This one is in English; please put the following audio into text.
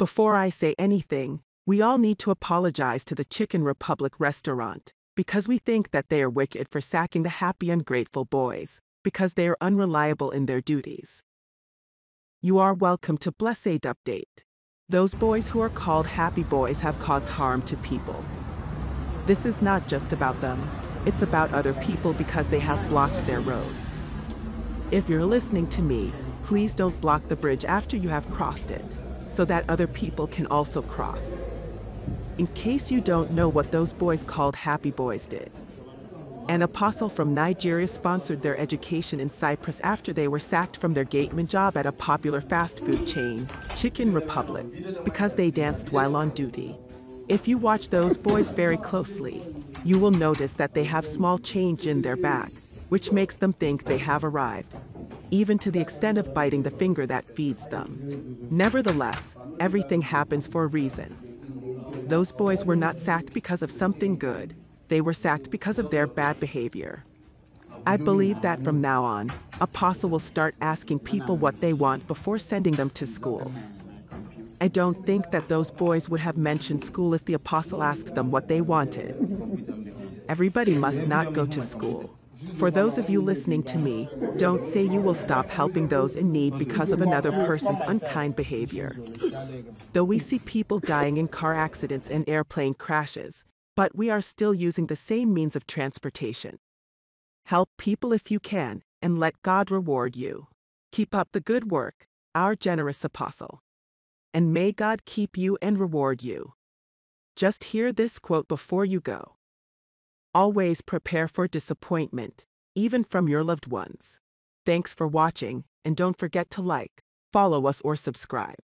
Before I say anything, we all need to apologize to the Chicken Republic restaurant because we think that they are wicked for sacking the happy ungrateful boys because they are unreliable in their duties. You are welcome to Blessed Update. Those boys who are called happy boys have caused harm to people. This is not just about them, it's about other people because they have blocked their road. If you're listening to me, please don't block the bridge after you have crossed it, so that other people can also cross. In case you don't know what those boys called happy boys did. An apostle from Nigeria sponsored their education in Cyprus after they were sacked from their gateman job at a popular fast food chain, Chicken Republic, because they danced while on duty. If you watch those boys very closely, you will notice that they have small change in their back, which makes them think they have arrived, even to the extent of biting the finger that feeds them. Nevertheless, everything happens for a reason. Those boys were not sacked because of something good, they were sacked because of their bad behavior. I believe that from now on, Apostle will start asking people what they want before sending them to school. I don't think that those boys would have mentioned school if the apostle asked them what they wanted. Everybody must not go to school. For those of you listening to me, don't say you will stop helping those in need because of another person's unkind behavior. Though we see people dying in car accidents and airplane crashes, but we are still using the same means of transportation. Help people if you can, and let God reward you. Keep up the good work, our generous apostle and may God keep you and reward you. Just hear this quote before you go. Always prepare for disappointment, even from your loved ones. Thanks for watching, and don't forget to like, follow us, or subscribe.